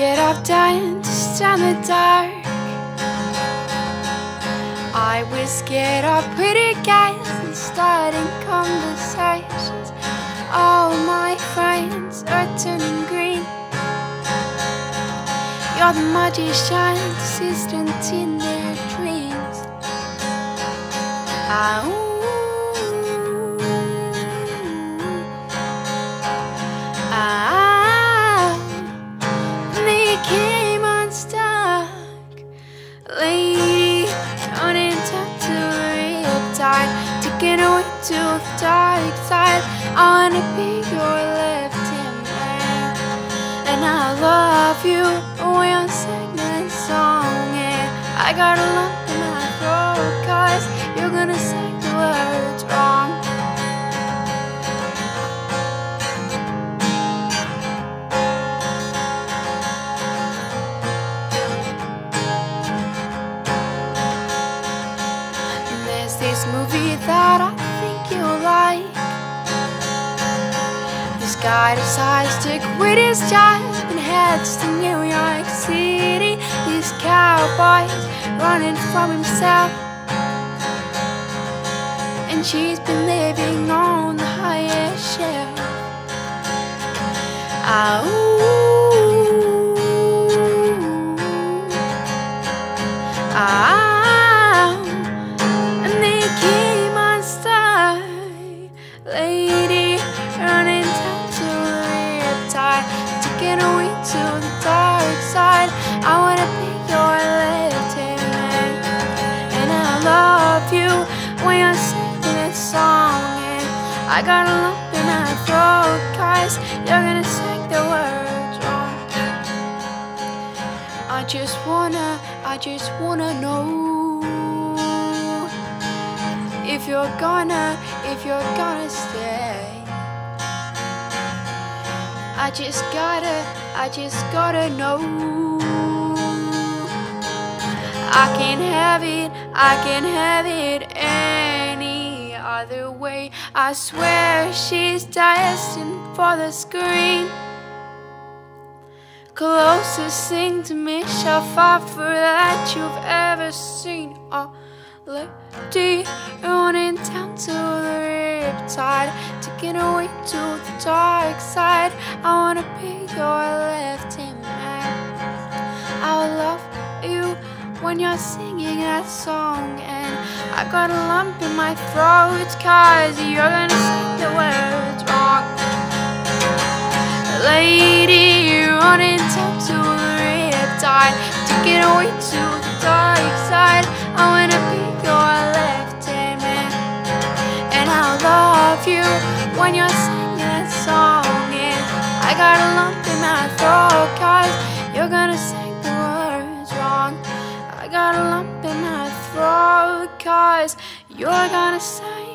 get up dying to stand the dark. I was scared of pretty guys and starting conversations. All my friends are turning green. You're the magician's assistant in their dreams. Ah, wanna be your left hand man, and I love you oh, when you're singing that song. And I got a lump Decides to quit his job and heads to New York City. These cowboys running from himself. And she's been living on the highest shelf. Ah, ooh. Ah, and they came unstuck. Lady, I wanna be your man, and I love you when you're singing that song. And I got a lump in my throat, cause you're gonna sing the words wrong. I just wanna, I just wanna know if you're gonna, if you're gonna stay. I just gotta, I just gotta know. I can't have it, I can't have it any other way. I swear she's destined for the screen. Closest thing to me shall Michelle Pfeiffer that you've ever seen. Oh, lady, running down to the riptide, taking away to the dark side. I wanna be your left hand when you're singing that song, and I got a lump in my throat, cause you're gonna sing the words wrong. Lady, running down to the riptide, taking away to the dark side. I wanna be your left hand man, and I'll love you when you're singing that song. And I got a lump in my throat, I got a lump in my throat, cause you're gonna sing